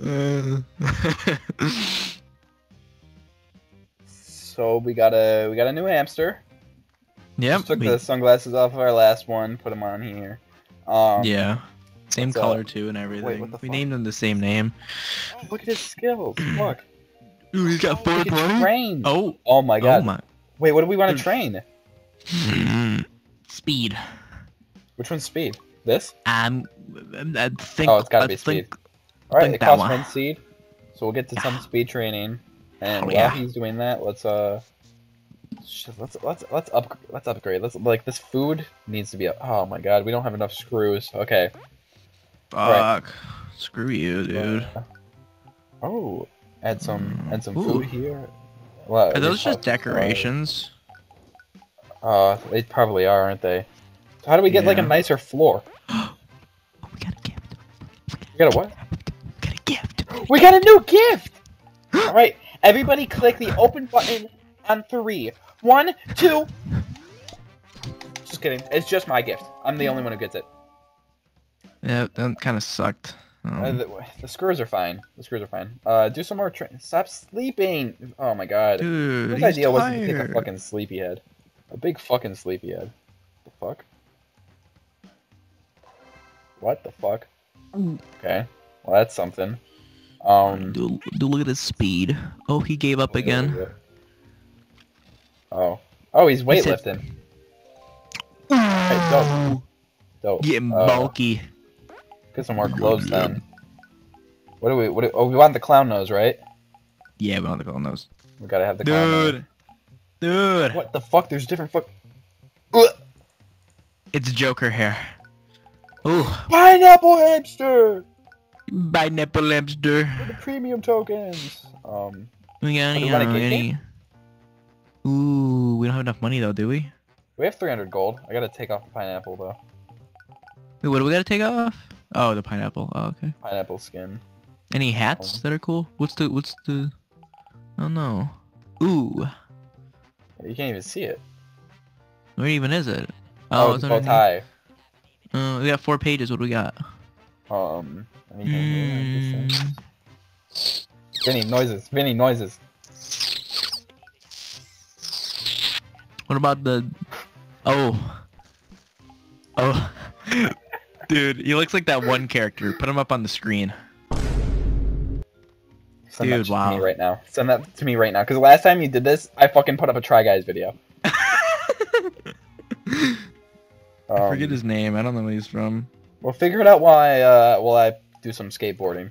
So we got a we got a new hamster. yep. Just took we- the sunglasses off of our last one, put them on here. Um, yeah. Same what's up? color too and everything. the we named them the same name. oh, look at his skills. Look. Ooh, he's got Oh, train. Oh. Oh my god. Oh my. Wait, what do we want to train? Speed. Which one's speed? This? Um, I think. Oh, it's gotta I be think, speed. All right, it costs one. seed, so we'll get to some speed training. And Oh, while yeah. he's doing that, let's uh, let's let's let's up let's upgrade. Let's like this food needs to be. Up. Oh my god, we don't have enough screws. Okay. Fuck. Screw you, dude. Uh, oh, add some add some Ooh. food here. What, Are those just decorations? Uh, they probably are, aren't they? So how do we get like a nicer floor? Oh, we got a gift. We got a what? We got a gift. We got a new gift! Alright, everybody click the open button on three. One, two. Just kidding. It's just my gift. I'm the only one who gets it. Yeah, that kind of sucked. Um, Uh, the, the screws are fine. The screws are fine. Uh, do some more tra- Stop sleeping! Oh my god. dude, Whose he's idea was to take a fucking sleepyhead? A big fucking sleepyhead. The fuck? What the fuck? Okay. Well, that's something. Um. Do, do look at his speed. Oh, he gave up again. Oh. Oh, he's He said- weightlifting. Hey, dope. Dope. Getting Uh, bulky. Get some more clothes then. What do we? What do, oh, we want the clown nose, right? Yeah, we want the clone nose. We gotta have the clown nose. Dude. Dude. What the fuck? There's different fuck. Ugh. It's Joker hair. Ooh. Pineapple hamster Pineapple hamster. with the premium tokens. Um. We got any, you want a gate any... Ooh, we don't have enough money though, do we? We have 300 gold. I gotta take off the pineapple though. Wait, what do we gotta take off? Oh, the pineapple. Oh, okay. Pineapple skin. Any hats Um, that are cool? What's the, what's the... Oh no. Ooh. You can't even see it. Where even is it? Oh, Oh, it's bow tie. Uh, we got four pages. What do we got? Um. Anything? Mm, Vinny noises. Vinny noises. what about the? Oh. Oh. Dude, he looks like that one character. Put him up on the screen. Send that Dude, to wow. me right now. Send that to me right now. Because last time you did this, I fucking put up a Try Guys video. I Um, forget his name. I don't know where he's from. We'll figure it out while I uh, while I do some skateboarding.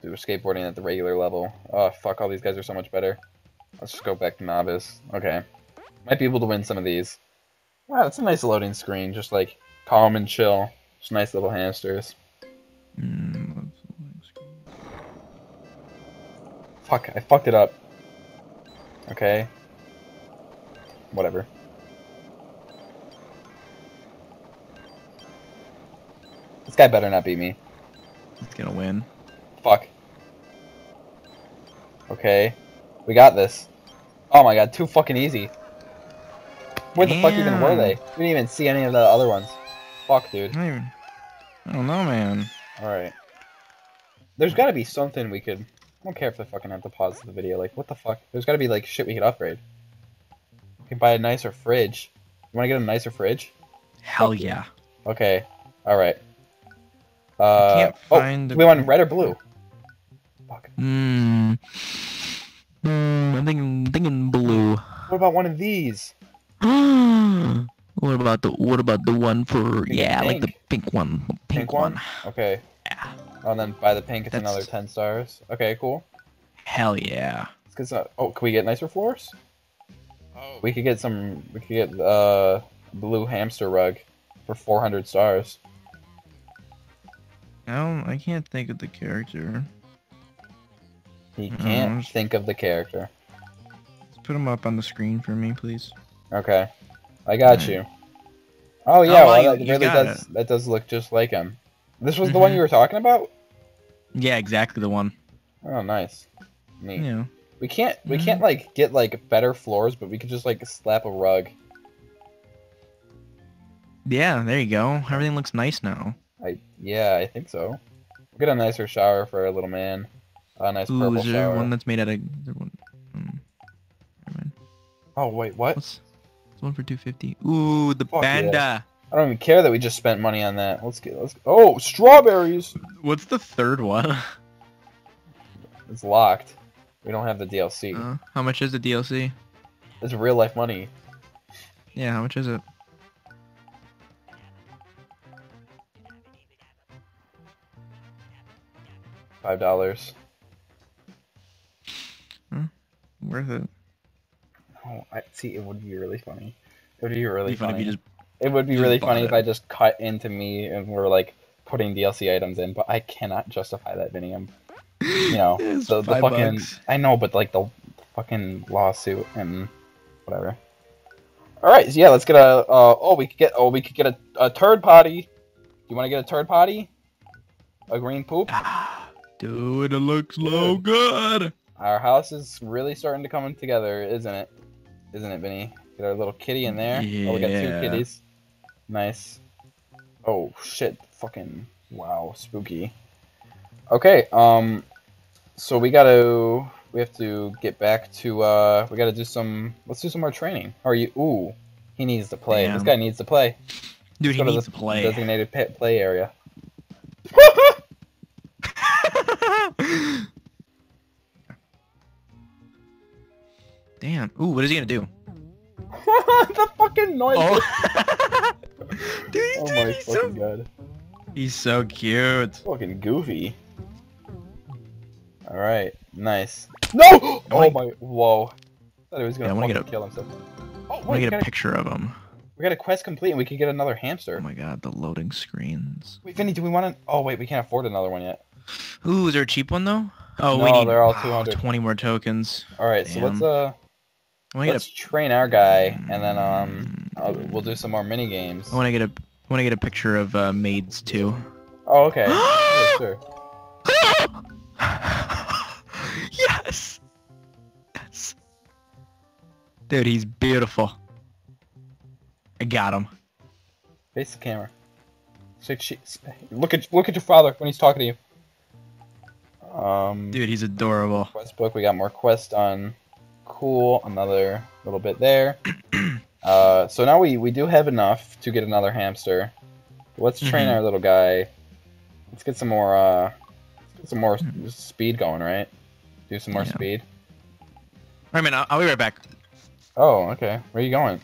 Do skateboarding at the regular level. Oh fuck! All these guys are so much better. Let's just go back to novice. Okay, might be able to win some of these. Wow, that's a nice loading screen. Just like calm and chill. Just nice little hamsters. Fuck! I fucked it up. Okay. Whatever. Guy better not beat me. he's gonna win. Fuck. Okay. We got this. Oh my god, too fucking easy. Where the fuck even were they? We didn't even see any of the other ones. Fuck, I dude. don't, even, I don't know, man. Alright. There's gotta be something we could... I don't care if they fucking have to pause the video. Like, what the fuck? There's gotta be, like, shit we could upgrade. We can buy a nicer fridge. You wanna get a nicer fridge? Hell yeah. Okay. Alright. Uh, can't oh, find the- we want red or blue? Fuck. Hmm. Hmm. I'm thinking, thinking blue. What about one of these? what about the what about the one for Maybe yeah, like the pink. pink one, the pink, Pink one. one? Okay. Yeah. Oh, and then by the pink, it's That's- another 10 stars. Okay, cool. Hell yeah. It's 'cause, uh, oh, can we get nicer floors? We could get some, we could get, uh, blue hamster rug for 400 stars. I don't. I can't think of the character. He Mm, can't just- think of the character. Put him up on the screen for me, please. Okay. I got Alright. you. Oh, yeah, well, well, that really does, that does look just like him. This was the one Mhm. you were talking about? Yeah, exactly the one. Oh, nice. Neat. Yeah. We can't, we Mhm. can't, like, get, like, better floors, but we could just, like, slap a rug. Yeah. There you go. Everything looks nice now. I, yeah, I think so. Get a nicer shower for our little man. A nice Ooh, purple is there shower. one that's made out of? one- um. Oh wait, what? What's there's one for 250? Ooh, the Fuck yeah. panda. I don't even care that we just spent money on that. Let's get. Let's. Oh, strawberries. What's the third one? It's locked. We don't have the DLC. Uh, how much is the DLC? It's real life money. Yeah, how much is it? Five dollars. Hmm. Worth it. Oh, I see. It would be really funny. It would be really Be fun if funny. you just It would be just really funny it. if I just cut into me and we're like putting DLC items in, but I cannot justify that, Vinny. I'm, you know, It's the, the five fucking. bucks. I know, but like the fucking lawsuit and whatever. All right, so yeah, let's get a. Uh, oh, we could get. Oh, we could get a, a turd potty. You want to get a turd potty? A green poop. Dude, it looks so good. Our house is really starting to come together, isn't it? Isn't it, Benny? Get our little kitty in there. Oh, we got two kitties. Nice. Oh shit! Fucking wow, spooky. Okay, um, so we gotta we have to get back to uh we gotta do some let's do some more training. Are you? Ooh, he needs to play. This guy needs to play. Dude, he Go to needs the to play. Designated pet play area. Damn. Ooh, what is he gonna do? the fucking noise. Oh. dude, Oh dude, my he's, fucking so, god. he's so cute. Fucking goofy. Alright, nice. No! Oh Oink. my, whoa. I thought he was I gonna fucking get a- kill himself. Oh, I want wait, to get a picture of him. we got a quest complete and we could get another hamster. Oh my god, the loading screens. Wait, Vinny, do we want to? Oh wait, we can't afford another one yet. Ooh, is there a cheap one though? Oh, we need they're all oh, 200. 20 more tokens. Alright, so let's uh, I let's get train our guy and then um. I'll, we'll do some more mini games. I want to get a. I want to get a picture of uh, maids too. Oh, okay. yeah, sure. yes. Yes. Dude, he's beautiful. I got him. Face the camera. Look at look at your father when he's talking to you. Um, Dude, he's adorable. quest book. We got more quest on. Cool. Another little bit there. uh, so now we we do have enough to get another hamster. Let's train Mhm. our little guy. Let's get some more. Uh, get some more s- speed going, right? Do some more Yeah. speed. Wait a minute, I'll, I'll be right back. Oh, okay. Where are you going?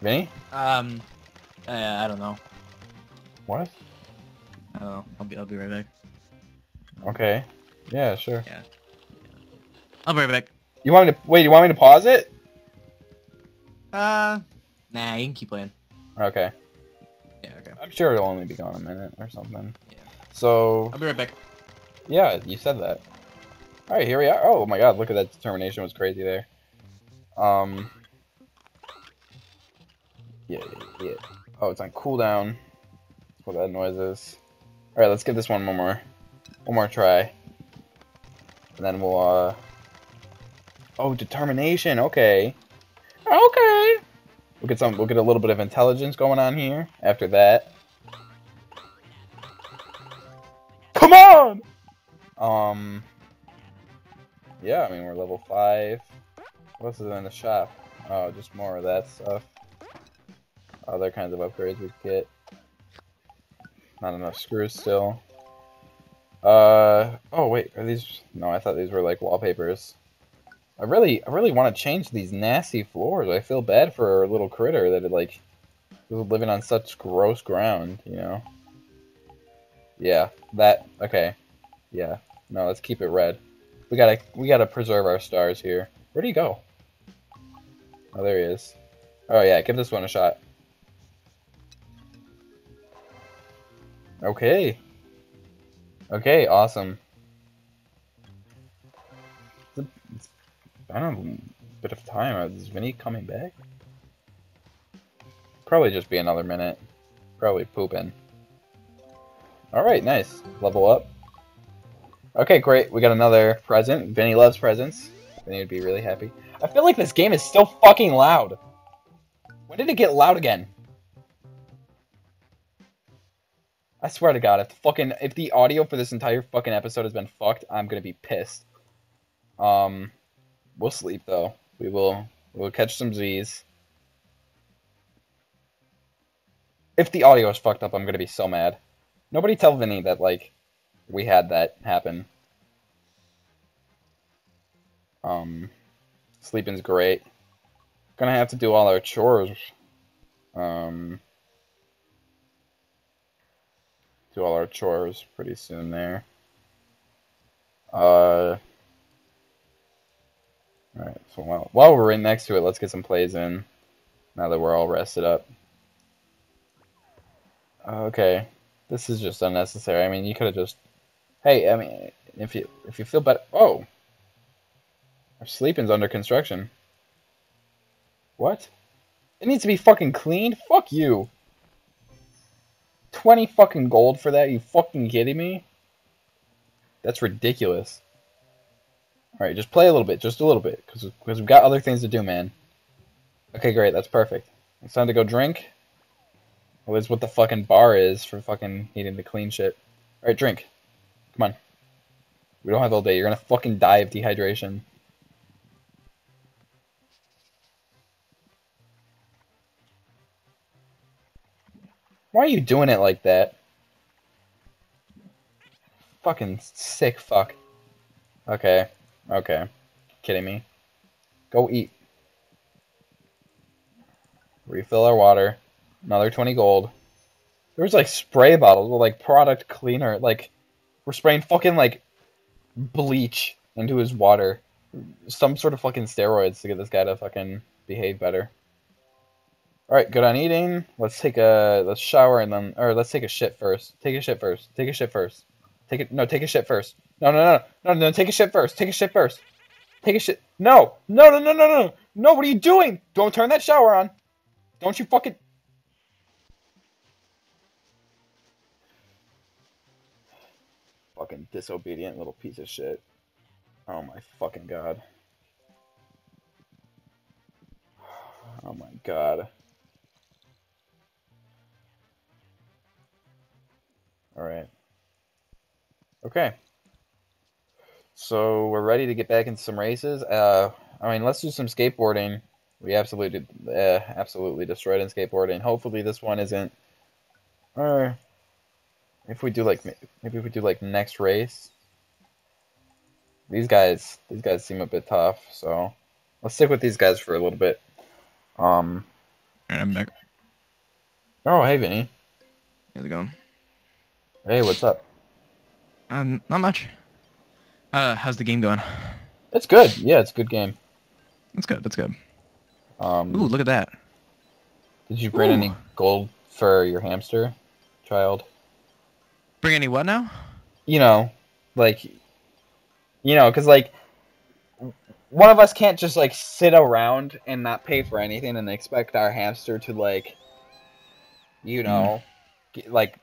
Vinny? Um, uh, I don't know. What? I don't know. I'll be, I'll be right back. Okay. Yeah, sure. Yeah. I'll be right back. You want me to wait? You want me to pause it? Uh, nah, you can keep playing. Okay. Yeah, okay. I'm sure it'll only be gone a minute or something. Yeah. So I'll be right back. yeah, you said that. All right, here we are. Oh my God, look at that determination was crazy there. Um. Yeah, yeah, yeah. Oh, it's on cooldown. That's what that noise is. All right, let's give this one one more, one more try, and then we'll. uh... Oh, determination. Okay. Okay. We'll get some. We'll get a little bit of intelligence going on here. After that. Come on. Um. Yeah, I mean we're level five. What else is in the shop? Oh, just more of that stuff. Other kinds of upgrades we get. Not enough screws still. Uh oh wait, are these? No, I thought these were like wallpapers. I really, I really want to change these nasty floors. I feel bad for our little critter that like was living on such gross ground. You know. Yeah, that okay. Yeah, no, let's keep it red. We gotta, we gotta preserve our stars here. Where do you go? Oh, there he is. Oh yeah, give this one a shot. Okay. Okay, awesome. Been a bit of time. Is Vinny coming back? Probably just be another minute. Probably pooping. Alright, nice. Level up. Okay, great. We got another present. Vinny loves presents. Vinny would be really happy. I feel like this game is still fucking loud. When did it get loud again? I swear to God, if the fucking if the audio for this entire fucking episode has been fucked, I'm gonna be pissed. Um, we'll sleep though. We will. We'll catch some Z's. If the audio is fucked up, I'm gonna be so mad. Nobody tell Vinny that like we had that happen. Um, sleeping's great. Gonna have to do all our chores. Um, do all our chores pretty soon there. Uh, alright, so while, while we're right next to it, let's get some plays in. Now that we're all rested up. Okay, this is just unnecessary. I mean, you could have just. Hey, I mean, if you if you feel better. Oh, our sleeping's under construction. What? It needs to be fucking cleaned? Fuck you. 20 fucking gold for that? You fucking kidding me? That's ridiculous. Alright, just play a little bit, just a little bit, because we've got other things to do, man. Okay, great, that's perfect. It's time to go drink. Well, that's what the fucking bar is for fucking needing to clean shit. Alright, drink. Come on. We don't have all day. You're gonna fucking die of dehydration. Why are you doing it like that? Fucking sick fuck. Okay. Okay. Kidding me? Go eat. Refill our water. Another 20 gold. There's like spray bottles with like product cleaner. Like, we're spraying fucking like bleach into his water. Some sort of fucking steroids to get this guy to fucking behave better. Alright, good on eating. Let's take a let's shower and then or let's take a shit first. Take a shit first. Take a shit first. Take it no, take a shit first. No no no no no take a shit first. Take a shit first. Take a shit No! No no no no no no what are you doing? Don't turn that shower on. Don't you fucking Fucking disobedient little piece of shit. Oh my fucking god. Oh my god. Alright. Okay. So we're ready to get back into some races. Uh, I mean, let's do some skateboarding. We absolutely, uh, absolutely destroyed in skateboarding. Hopefully this one isn't. Or if we do like maybe if we do like next race. These guys, these guys seem a bit tough. So let's stick with these guys for a little bit. Um. And I'm back. Oh, hey, Vinny. How's it going? Hey, what's up? Um, not much. Uh, how's the game going? It's good. Yeah, it's a good game. That's good. That's good. Um, Ooh, look at that. Did you bring Ooh. any gold for your hamster, child? Bring any what now? You know, like, you know, because like, one of us can't just like sit around and not pay for anything and expect our hamster to like, you know, get, like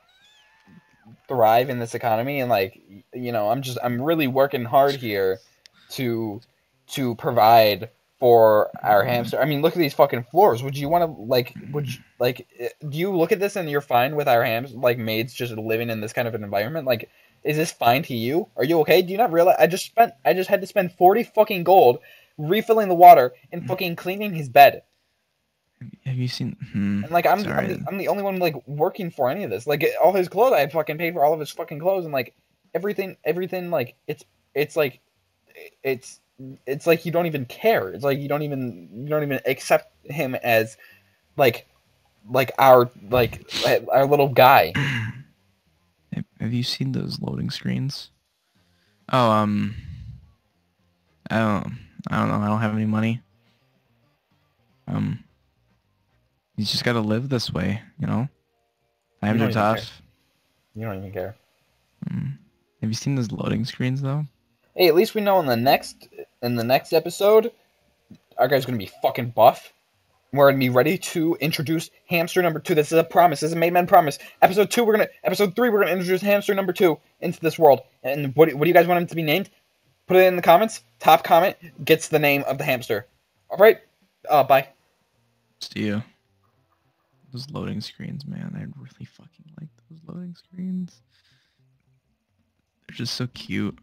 thrive in this economy and like, you know, I'm just I'm really working hard here to to provide for our hamster. I mean, look at these fucking floors. Would you want to like? Would you, like? eh, Do you look at this and you're fine with our hams like maids just living in this kind of an environment? Like, is this fine to you? Are you okay? Do you not realize I just spent I just had to spend forty fucking gold refilling the water and fucking cleaning his bed. Have you seen? Hmm. And like I'm. I'm, the, I'm the only one like working for any of this. Like all his clothes, I fucking paid for all of his fucking clothes and like everything, everything. Like it's it's like it's it's like you don't even care. It's like you don't even you don't even accept him as like like our like our little guy. Have- Have you seen those loading screens? Oh, um, I don't, I don't know. I don't have any money. Um, you just gotta live this way, you know. Times don't are tough. You don't even care. Mm. Have you seen those loading screens though? Hey, at least we know in the next in the next episode, our guy's gonna be fucking buff. We're gonna be ready to introduce hamster number two. This is a promise. This is a made man promise. Episode two, we're gonna episode three, we're gonna introduce hamster number two into this world. And what, what do you guys want him to be named? Put it in the comments. Top comment gets the name of the hamster. All right. Uh, bye. See you. Those loading screens, man, I really fucking like those loading screens. They're just so cute.